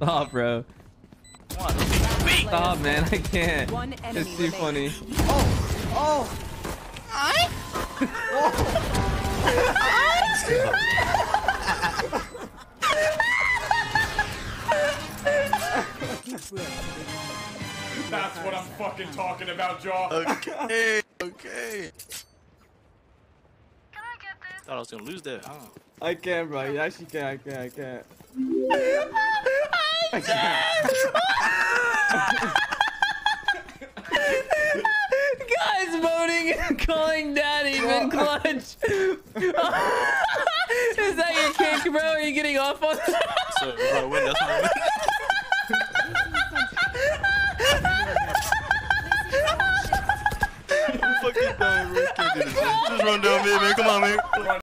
Stop, bro. Come on, don't be weak. Stop, man. I can't. One enemy It's too remaining. funny. Oh! Oh! I? Oh! That's what I'm fucking talking about, Jaw. Okay, okay. Thought I was gonna lose that. Huh? I can't, bro. You actually can't. I can't. I can't. I can't. Guys voting, calling daddy mid clutch. Is that your kick, bro? Are you getting off on that? So we're gonna win. That's what I'm fucking done, bro. Can't do this. Just run down mid, man. Come on, man.